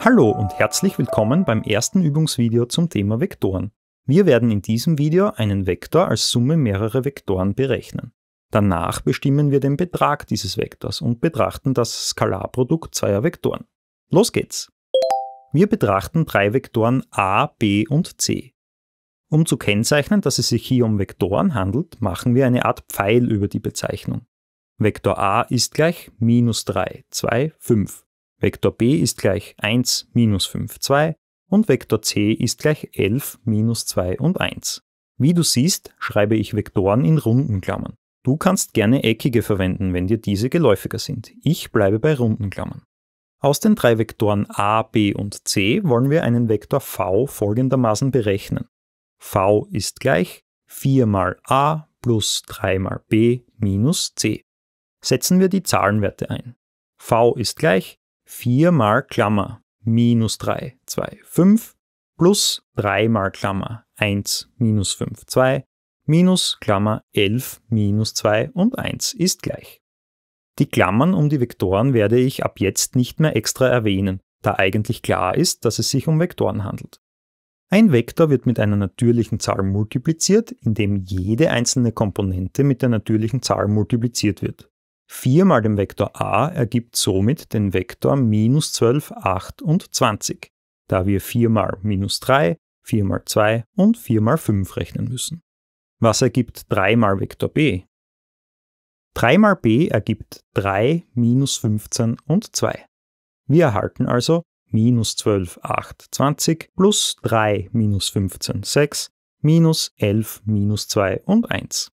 Hallo und herzlich willkommen beim ersten Übungsvideo zum Thema Vektoren. Wir werden in diesem Video einen Vektor als Summe mehrerer Vektoren berechnen. Danach bestimmen wir den Betrag dieses Vektors und betrachten das Skalarprodukt zweier Vektoren. Los geht's! Wir betrachten drei Vektoren a, b und c. Um zu kennzeichnen, dass es sich hier um Vektoren handelt, machen wir eine Art Pfeil über die Bezeichnung. Vektor a ist gleich minus 3, 2, 5. Vektor b ist gleich 1 minus 5, 2 und Vektor c ist gleich 11 minus 2 und 1. Wie du siehst, schreibe ich Vektoren in runden Klammern. Du kannst gerne eckige verwenden, wenn dir diese geläufiger sind. Ich bleibe bei runden Klammern. Aus den drei Vektoren a, b und c wollen wir einen Vektor v folgendermaßen berechnen. v ist gleich 4 mal a plus 3 mal b minus c. Setzen wir die Zahlenwerte ein. v ist gleich 4 mal Klammer minus 3, 2, 5 plus 3 mal Klammer 1 minus 5, 2 minus Klammer 11 minus 2 und 1 ist gleich. Die Klammern um die Vektoren werde ich ab jetzt nicht mehr extra erwähnen, da eigentlich klar ist, dass es sich um Vektoren handelt. Ein Vektor wird mit einer natürlichen Zahl multipliziert, indem jede einzelne Komponente mit der natürlichen Zahl multipliziert wird. 4 mal den Vektor a ergibt somit den Vektor minus 12, 8 und 20, da wir 4 mal minus 3, 4 mal 2 und 4 mal 5 rechnen müssen. Was ergibt 3 mal Vektor b? 3 mal b ergibt 3 minus 15 und 2. Wir erhalten also minus 12, 8, 20 plus 3 minus 15, 6 minus 11 minus 2 und 1.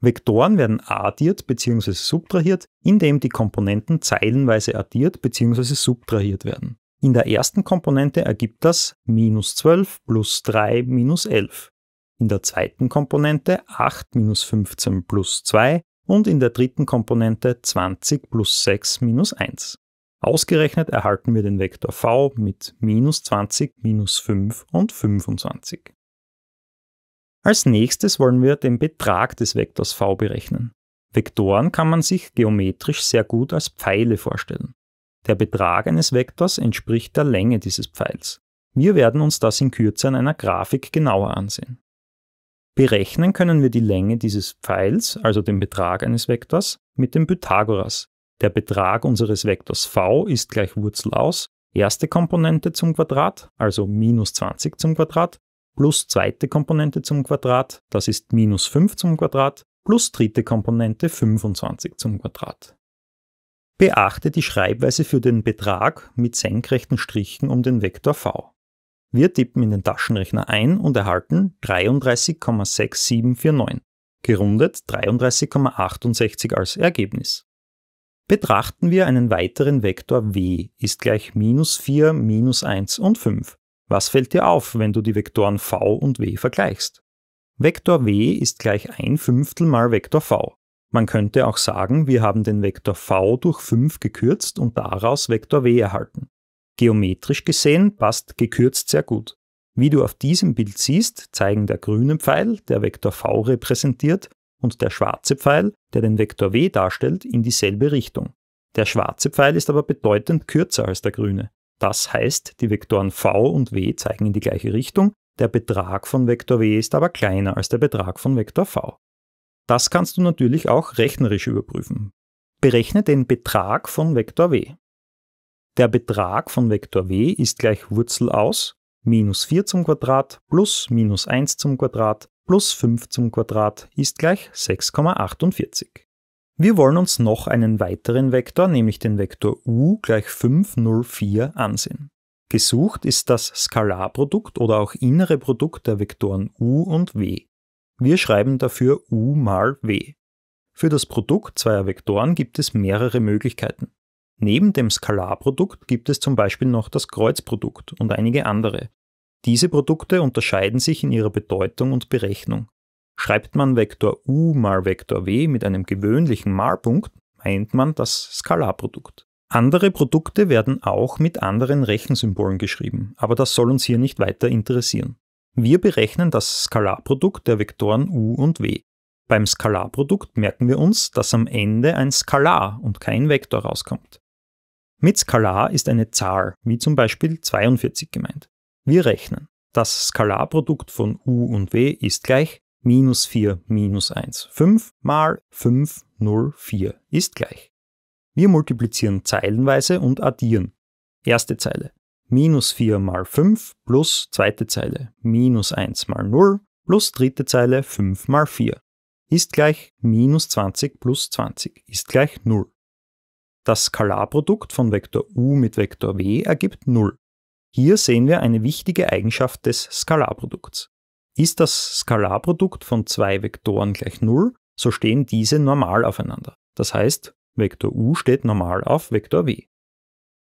Vektoren werden addiert bzw. subtrahiert, indem die Komponenten zeilenweise addiert bzw. subtrahiert werden. In der ersten Komponente ergibt das minus 12 plus 3 minus 11. In der zweiten Komponente 8 minus 15 plus 2 und in der dritten Komponente 20 plus 6 minus 1. Ausgerechnet erhalten wir den Vektor v mit minus 20, minus 5 und 25. Als nächstes wollen wir den Betrag des Vektors v berechnen. Vektoren kann man sich geometrisch sehr gut als Pfeile vorstellen. Der Betrag eines Vektors entspricht der Länge dieses Pfeils. Wir werden uns das in Kürze an einer Grafik genauer ansehen. Berechnen können wir die Länge dieses Pfeils, also den Betrag eines Vektors, mit dem Pythagoras. Der Betrag unseres Vektors v ist gleich Wurzel aus, erste Komponente zum Quadrat, also minus 20 zum Quadrat, plus zweite Komponente zum Quadrat, das ist minus 5 zum Quadrat, plus dritte Komponente 25 zum Quadrat. Beachte die Schreibweise für den Betrag mit senkrechten Strichen um den Vektor v. Wir tippen in den Taschenrechner ein und erhalten 33,6749, gerundet 33,68 als Ergebnis. Betrachten wir einen weiteren Vektor w ist gleich minus 4, minus 1 und 5. Was fällt dir auf, wenn du die Vektoren v und w vergleichst? Vektor w ist gleich ein Fünftel mal Vektor v. Man könnte auch sagen, wir haben den Vektor v durch 5 gekürzt und daraus Vektor w erhalten. Geometrisch gesehen passt gekürzt sehr gut. Wie du auf diesem Bild siehst, zeigen der grüne Pfeil, der Vektor v repräsentiert, und der schwarze Pfeil, der den Vektor w darstellt, in dieselbe Richtung. Der schwarze Pfeil ist aber bedeutend kürzer als der grüne. Das heißt, die Vektoren v und w zeigen in die gleiche Richtung, der Betrag von Vektor w ist aber kleiner als der Betrag von Vektor v. Das kannst du natürlich auch rechnerisch überprüfen. Berechne den Betrag von Vektor w. Der Betrag von Vektor w ist gleich Wurzel aus minus 4 zum Quadrat plus minus 1 zum Quadrat plus 5 zum Quadrat ist gleich 6,48. Wir wollen uns noch einen weiteren Vektor, nämlich den Vektor u gleich 504 ansehen. Gesucht ist das Skalarprodukt oder auch innere Produkt der Vektoren u und w. Wir schreiben dafür u mal w. Für das Produkt zweier Vektoren gibt es mehrere Möglichkeiten. Neben dem Skalarprodukt gibt es zum Beispiel noch das Kreuzprodukt und einige andere. Diese Produkte unterscheiden sich in ihrer Bedeutung und Berechnung. Schreibt man Vektor u mal Vektor w mit einem gewöhnlichen Malpunkt, meint man das Skalarprodukt. Andere Produkte werden auch mit anderen Rechensymbolen geschrieben, aber das soll uns hier nicht weiter interessieren. Wir berechnen das Skalarprodukt der Vektoren u und w. Beim Skalarprodukt merken wir uns, dass am Ende ein Skalar und kein Vektor rauskommt. Mit Skalar ist eine Zahl, wie zum Beispiel 42 gemeint. Wir rechnen. Das Skalarprodukt von u und w ist gleich minus 4 minus 1, 5 mal 5, 0, 4 ist gleich. Wir multiplizieren zeilenweise und addieren. Erste Zeile minus 4 mal 5 plus zweite Zeile minus 1 mal 0 plus dritte Zeile 5 mal 4 ist gleich minus 20 plus 20 ist gleich 0. Das Skalarprodukt von Vektor u mit Vektor w ergibt 0. Hier sehen wir eine wichtige Eigenschaft des Skalarprodukts. Ist das Skalarprodukt von zwei Vektoren gleich 0, so stehen diese normal aufeinander. Das heißt, Vektor u steht normal auf Vektor w.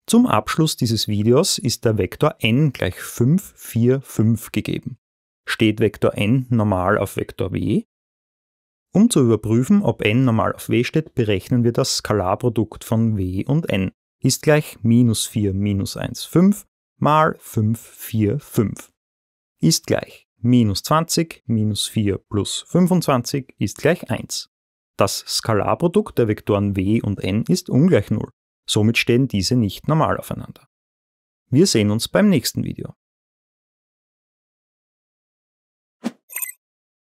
Zum Abschluss dieses Videos ist der Vektor n gleich 5, 4, 5 gegeben. Steht Vektor n normal auf Vektor w? Um zu überprüfen, ob n normal auf w steht, berechnen wir das Skalarprodukt von w und n. Ist gleich minus 4 minus 1, 5 mal 5, 4, 5 ist gleich minus 20 minus 4 plus 25 ist gleich 1. Das Skalarprodukt der Vektoren w und n ist ungleich 0. Somit stehen diese nicht normal aufeinander. Wir sehen uns beim nächsten Video.